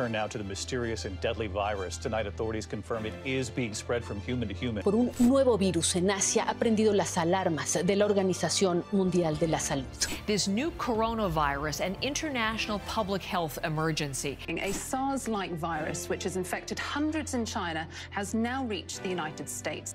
turn now to the mysterious and deadly virus. Tonight, authorities confirm it is being spread from human to human. Por un nuevo virus en Asia ha prendido las alarmas de la Organización Mundial de la Salud. This new coronavirus, an international public health emergency. A SARS like virus, which has infected hundreds in China, has now reached the United States.